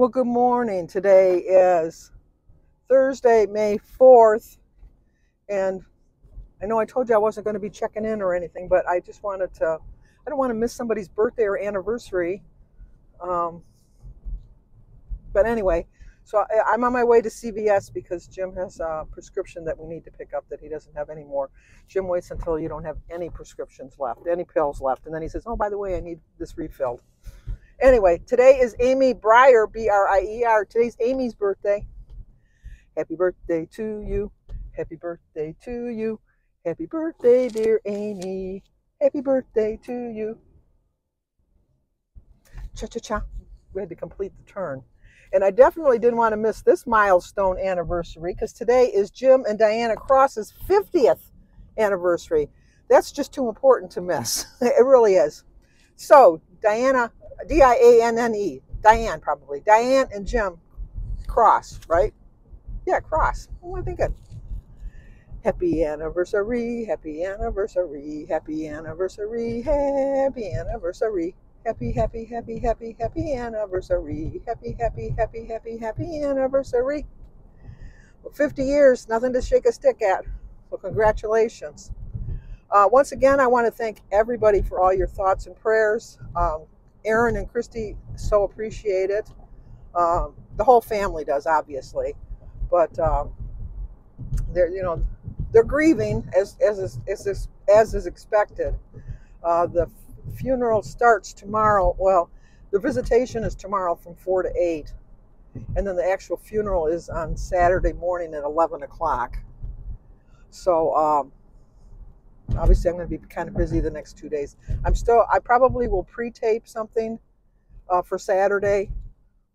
Well, good morning. Today is Thursday, May 4th. And I know I told you I wasn't going to be checking in or anything, but I just wanted to, I don't want to miss somebody's birthday or anniversary. Um, but anyway, so I, I'm on my way to CVS because Jim has a prescription that we need to pick up that he doesn't have anymore. Jim waits until you don't have any prescriptions left, any pills left. And then he says, oh, by the way, I need this refilled. Anyway, today is Amy Brier, B R I E R. Today's Amy's birthday. Happy birthday to you. Happy birthday to you. Happy birthday, dear Amy. Happy birthday to you. Cha cha cha. We had to complete the turn. And I definitely didn't want to miss this milestone anniversary because today is Jim and Diana Cross's 50th anniversary. That's just too important to miss. It really is. So, Diana D I A N N E. Diane, probably. Diane and Jim Cross, right? Yeah, Cross. What am I thinking? Happy anniversary, happy anniversary, happy anniversary, happy anniversary. Happy, happy, happy, happy, happy anniversary. Happy, happy, happy, happy, happy anniversary. Well, 50 years, nothing to shake a stick at. So, congratulations. Uh, once again, I want to thank everybody for all your thoughts and prayers. Um, Aaron and Christy so appreciate it. Um, the whole family does, obviously, but um, they're you know they're grieving as as is, as is, as is expected. Uh, the funeral starts tomorrow. Well, the visitation is tomorrow from four to eight, and then the actual funeral is on Saturday morning at eleven o'clock. So. Um, obviously I'm going to be kind of busy the next two days. I'm still, I probably will pre-tape something uh, for Saturday.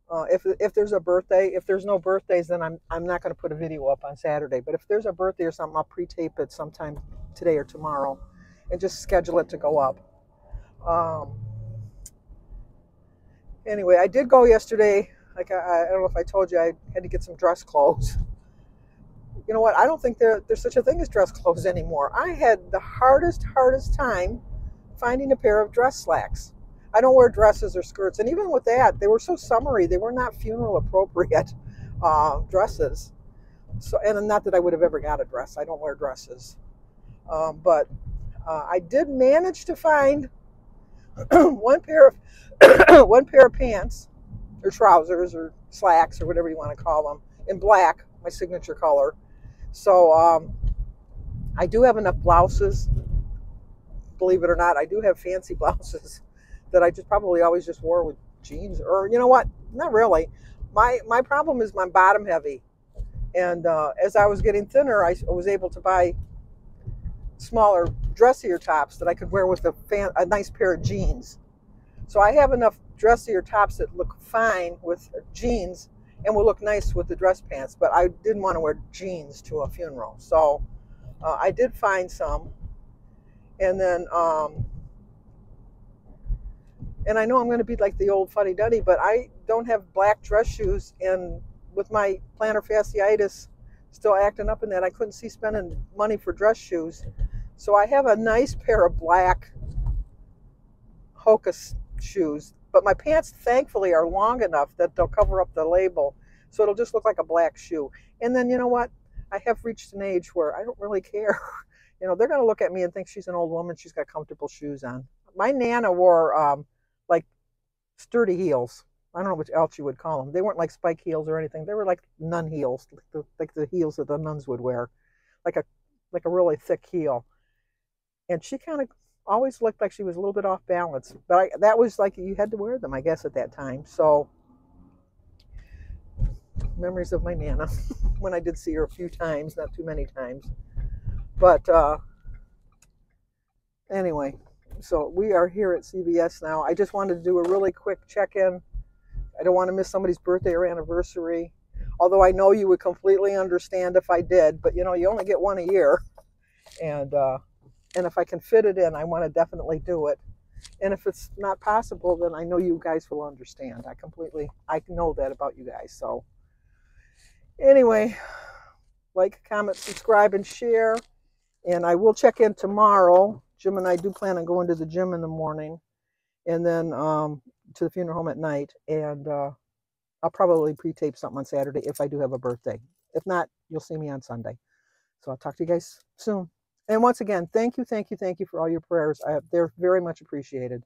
Uh, if, if there's a birthday, if there's no birthdays, then I'm, I'm not going to put a video up on Saturday. But if there's a birthday or something, I'll pre-tape it sometime today or tomorrow and just schedule it to go up. Um, anyway, I did go yesterday. Like I, I don't know if I told you, I had to get some dress clothes you know what? I don't think there, there's such a thing as dress clothes anymore. I had the hardest, hardest time finding a pair of dress slacks. I don't wear dresses or skirts, and even with that, they were so summery. They were not funeral appropriate uh, dresses. So, and not that I would have ever got a dress. I don't wear dresses, um, but uh, I did manage to find one pair of one pair of pants or trousers or slacks or whatever you want to call them in black, my signature color, so um, I do have enough blouses. Believe it or not, I do have fancy blouses that I just probably always just wore with jeans. Or you know what? Not really. My my problem is my bottom heavy, and uh, as I was getting thinner, I was able to buy smaller, dressier tops that I could wear with a, fan, a nice pair of jeans. So I have enough dressier tops that look fine with jeans and will look nice with the dress pants. But I didn't want to wear jeans to a funeral, so uh, I did find some. And then, um, and I know I'm going to be like the old fuddy duddy, but I don't have black dress shoes, and with my plantar fasciitis still acting up in that, I couldn't see spending money for dress shoes. So I have a nice pair of black Hoka shoes but my pants, thankfully, are long enough that they'll cover up the label. So it'll just look like a black shoe. And then, you know what? I have reached an age where I don't really care. You know, they're going to look at me and think she's an old woman. She's got comfortable shoes on. My Nana wore um, like sturdy heels. I don't know what else you would call them. They weren't like spike heels or anything. They were like nun heels, like the, like the heels that the nuns would wear, like a like a really thick heel. And she kind of always looked like she was a little bit off balance. But I, that was like you had to wear them, I guess, at that time. So memories of my nana when I did see her a few times, not too many times. But uh, anyway, so we are here at CVS now. I just wanted to do a really quick check-in. I don't want to miss somebody's birthday or anniversary. Although I know you would completely understand if I did, but you know, you only get one a year. And uh, and if I can fit it in, I want to definitely do it. And if it's not possible, then I know you guys will understand. I completely, I know that about you guys. So anyway, like, comment, subscribe, and share. And I will check in tomorrow. Jim and I do plan on going to the gym in the morning and then um, to the funeral home at night. And uh, I'll probably pre-tape something on Saturday if I do have a birthday. If not, you'll see me on Sunday. So I'll talk to you guys soon. And once again, thank you, thank you, thank you for all your prayers. I, they're very much appreciated.